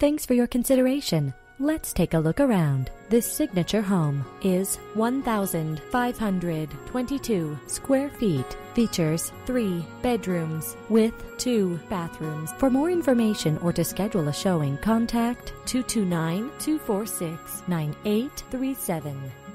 Thanks for your consideration. Let's take a look around. This signature home is 1,522 square feet. Features three bedrooms with two bathrooms. For more information or to schedule a showing, contact 229 246 9837.